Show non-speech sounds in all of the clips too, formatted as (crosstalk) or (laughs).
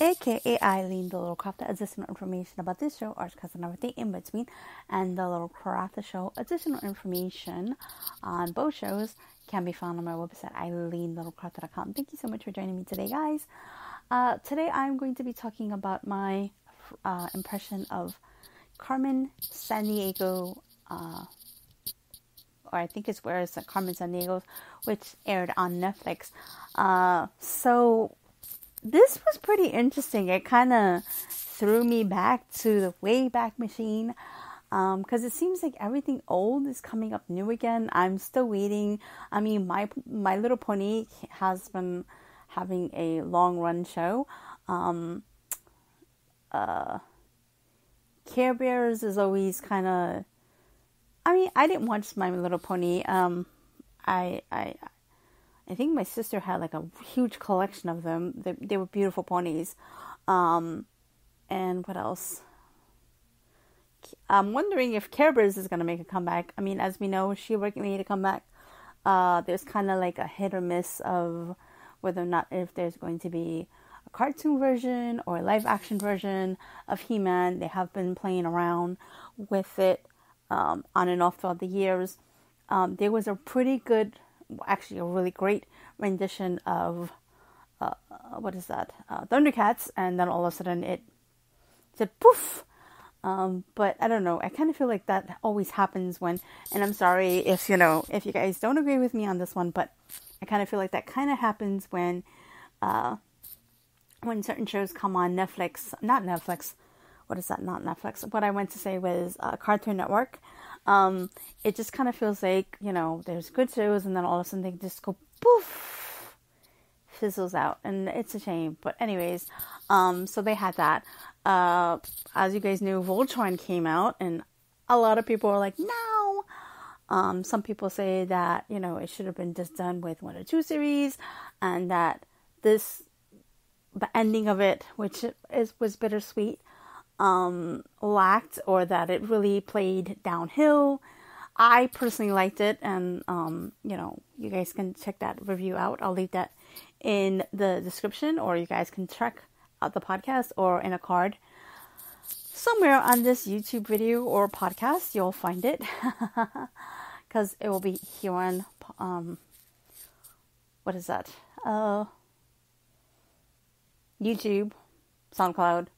aka Eileen, the little crafter. Additional information about this show, Arts Crafts, and everything in between, and the little crafter show. Additional information on both shows can be found on my website, EileenLittleCraft.com. Thank you so much for joining me today, guys. Uh, today I'm going to be talking about my uh, impression of Carmen Sandiego, uh, or I think it's where it's Carmen Sandiego, which aired on Netflix. Uh, so this was pretty interesting. It kind of threw me back to the Wayback Machine because um, it seems like everything old is coming up new again. I'm still waiting. I mean, my My Little Pony has been having a long run show. Um, uh, Care Bears is always kind of. I mean, I didn't watch My Little Pony. Um, I I I think my sister had like a huge collection of them. They, they were beautiful ponies. Um, and what else? I'm wondering if Care Bears is going to make a comeback. I mean, as we know, She-Ra made a comeback. Uh, there's kind of like a hit or miss of whether or not if there's going to be a cartoon version or a live action version of He Man. They have been playing around with it um, on and off throughout the years. Um, there was a pretty good, actually, a really great rendition of uh, what is that? Uh, Thundercats, and then all of a sudden it said poof um, but I don't know. I kind of feel like that always happens when, and I'm sorry if you know if you guys don't agree with me on this one, but I kind of feel like that kind of happens when, uh, when certain shows come on Netflix, not Netflix. What is that? Not Netflix. What I went to say was uh, Cartoon Network. Um, it just kind of feels like you know there's good shows, and then all of a sudden they just go poof, fizzles out, and it's a shame. But anyways, um, so they had that uh, as you guys knew, Voltron came out, and a lot of people are like, no. Um, some people say that you know it should have been just done with one or two series, and that this the ending of it, which is was bittersweet, um, lacked, or that it really played downhill. I personally liked it, and um, you know, you guys can check that review out. I'll leave that in the description, or you guys can check out the podcast or in a card. Somewhere on this YouTube video or podcast, you'll find it (laughs) because it will be here on um, what is that? Uh, YouTube, SoundCloud,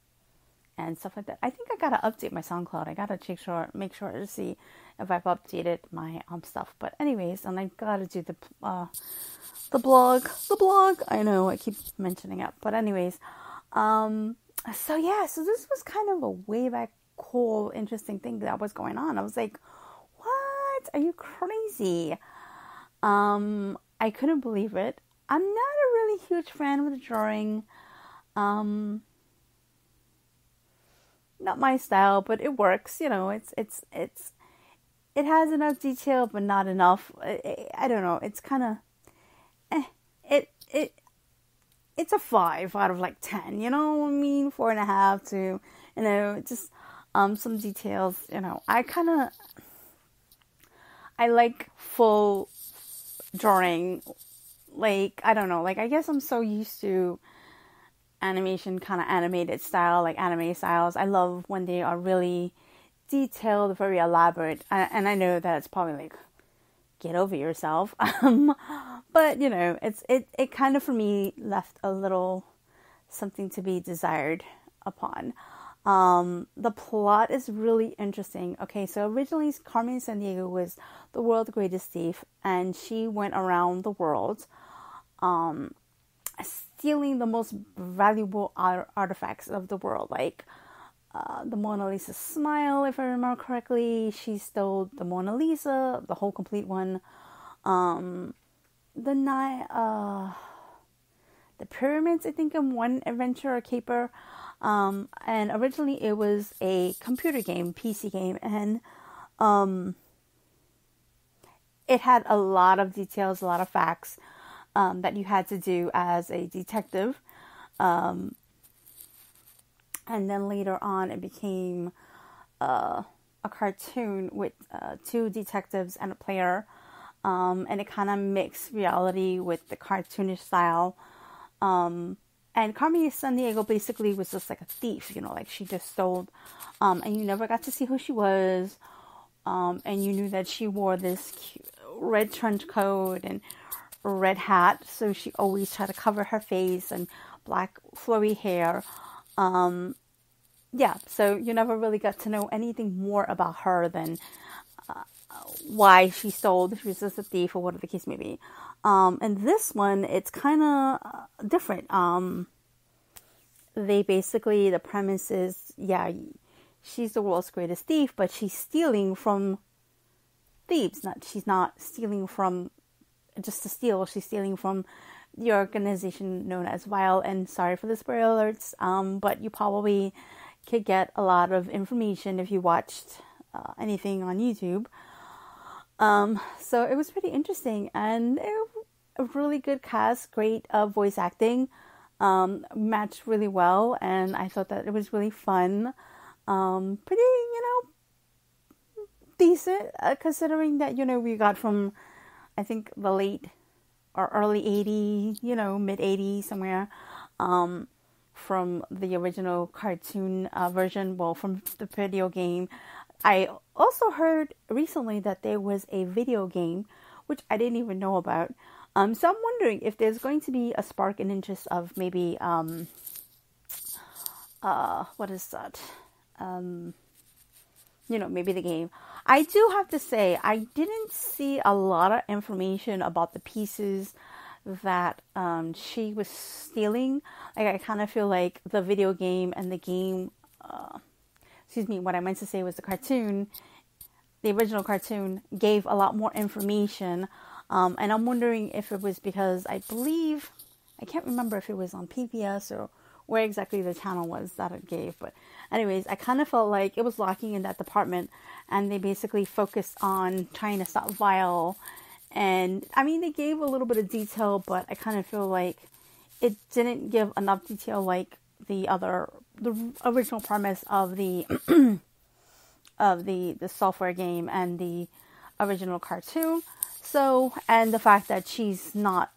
and stuff like that. I think I gotta update my SoundCloud. I gotta check sure, make sure to see if I've updated my um stuff. But anyways, and I gotta do the uh the blog, the blog. I know I keep mentioning it, but anyways, um, so yeah, so this was kind of a way back cool, interesting thing that was going on. I was like, what? Are you crazy? Um, I couldn't believe it. I'm not a really huge fan of the drawing. Um, not my style, but it works. You know, it's it's it's it has enough detail, but not enough. I, I don't know. It's kind of eh. It it it's a five out of like ten. You know what I mean? Four and a half to you know just um some details. You know, I kind of I like full drawing. Like I don't know. Like I guess I'm so used to animation kind of animated style, like anime styles. I love when they are really detailed, very elaborate. And I know that it's probably like get over yourself. (laughs) Um, but you know, it's it it kind of for me left a little something to be desired upon. Um, the plot is really interesting. Okay, so originally Carmen Sandiego was the world's greatest thief, and she went around the world, um, stealing the most valuable artifacts of the world, like uh, the Mona Lisa smile, if I remember correctly. She stole the Mona Lisa, the whole complete one. Um, the night, uh, the pyramids, I think, in one adventure or caper. Um, and originally it was a computer game, PC game, and um, it had a lot of details, a lot of facts um, that you had to do as a detective. Um, and then later on it became uh, a cartoon with uh, two detectives and a player. Um, and it kind of mixed reality with the cartoonish style. Um, and Carmen Sandiego basically was just like a thief, you know, like she just stole, um, and you never got to see who she was, um, and you knew that she wore this red trench coat and red hat, so she always tried to cover her face and black flowy hair. Um, yeah, so you never really got to know anything more about her than uh, why she stole, she was just a thief or whatever the case may be. Um, and this one, it's kind of uh, different. Um, they basically, the premise is, yeah, she's the world's greatest thief, but she's stealing from thieves. Not she's not stealing from just to steal. She's stealing from the organization known as Vile. And sorry for the spoiler alerts, um, but you probably could get a lot of information if you watched uh, anything on YouTube. Um, so it was pretty interesting and it, a really good cast, great uh, voice acting, um, matched really well, and I thought that it was really fun. Um, pretty, you know, decent uh, considering that you know we got from, I think the late or early '80s, you know, mid '80s somewhere. Um, from the original cartoon uh, version, well, from the video game. I also heard recently that there was a video game, which I didn't even know about. Um, so I'm wondering if there's going to be a spark and interest of maybe, um, uh, what is that? Um, you know, maybe the game. I do have to say, I didn't see a lot of information about the pieces that um, she was stealing. Like I kind of feel like the video game and the game, uh, excuse me, what I meant to say was the cartoon, the original cartoon gave a lot more information. Um, and I'm wondering if it was because I believe, I can't remember if it was on PBS or where exactly the channel was that it gave. But, anyways, I kind of felt like it was lacking in that department, and they basically focused on trying to stop Vile and I mean, they gave a little bit of detail, but I kind of feel like it didn't give enough detail like the other, the original premise of the (clears throat) of the the software game and the original cartoon. So, and the fact that she's not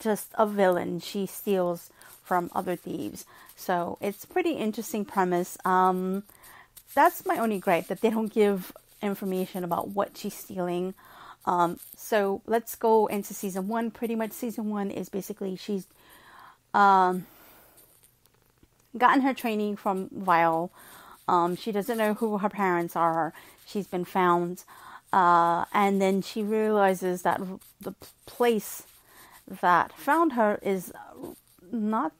just a villain, she steals from other thieves. So it's pretty interesting premise. Um, that's my only gripe that they don't give information about what she's stealing. Um, so let's go into season one. Pretty much, season one is basically she's um, gotten her training from Vile. Um, she doesn't know who her parents are. She's been found, uh, and then she realizes that the place that found her is not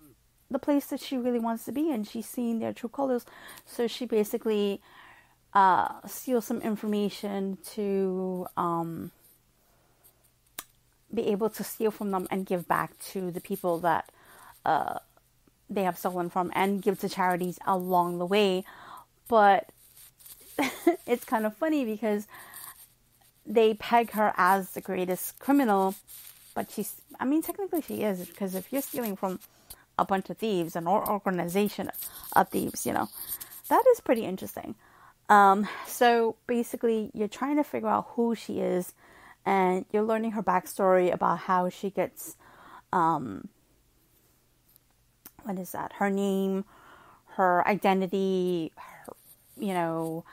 the place that she really wants to be, and she's seeing their true colors. So she basically uh, steal some information to um, be able to steal from them and give back to the people that uh, they have stolen from and give to charities along the way. But (laughs) it's kind of funny because they peg her as the greatest criminal, but she's, I mean, technically she is because if you're stealing from a bunch of thieves, an organization of thieves, you know, that is pretty interesting. Um, so basically, you're trying to figure out who she is, and you're learning her backstory about how she gets, um, what is that? Her name, her identity, her, you know,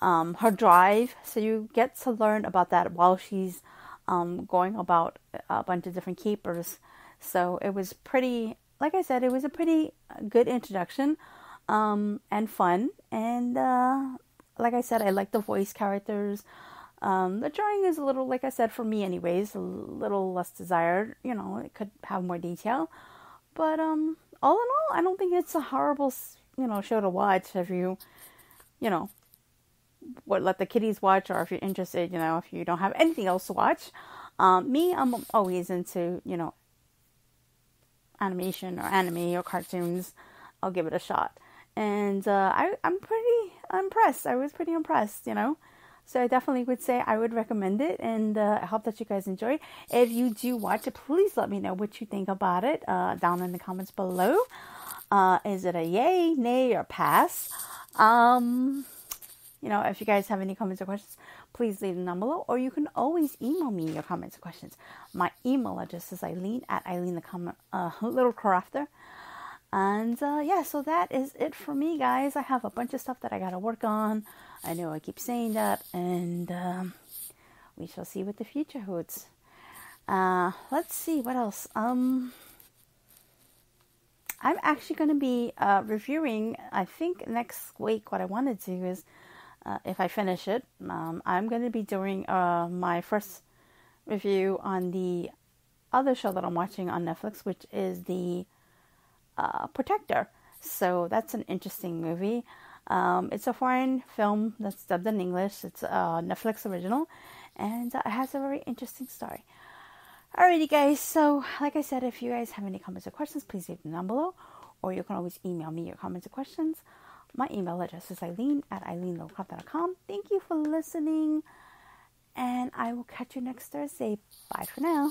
um, her drive. So you get to learn about that while she's um, going about a bunch of different keepers. So it was pretty, like I said, it was a pretty good introduction um, and fun. And uh, like I said, I like the voice characters. Um, the drawing is a little, like I said, for me anyways, a little less desired. You know, it could have more detail. But um, all in all, I don't think it's a horrible, you know, show to watch if you, you know, what let the kiddies watch, or if you're interested, you know, if you don't have anything else to watch. Um, me, I'm always into, you know, animation or anime or cartoons. I'll give it a shot and uh, I, I'm pretty impressed. I was pretty impressed, you know. So I definitely would say I would recommend it, and uh, I hope that you guys enjoy. If you do watch it, please let me know what you think about it uh, down in the comments below. Uh, is it a yay, nay, or pass? Um, you know, if you guys have any comments or questions, please leave them down below, or you can always email me your comments or questions. My email address is Eileen at Eileen the comment, uh, (laughs) Little Crafter. And uh, yeah, so that is it for me, guys. I have a bunch of stuff that I gotta work on. I know I keep saying that, and um, we shall see what the future holds. Uh, let's see what else. Um, I'm actually going to be uh, reviewing. I think next week, what I want to do is, uh, if I finish it, um, I'm going to be doing uh, my first review on the other show that I'm watching on Netflix, which is the uh, Protector. So that's an interesting movie. Um, it's a foreign film that's dubbed in English. It's a Netflix original, and it has a very interesting story. Alrighty, guys. So, like I said, if you guys have any comments or questions, please leave them down below, or you can always email me your comments or questions. My email address is Eileen at EileenLowCrop.com. Thank you for listening, and I will catch you next Thursday. Bye for now.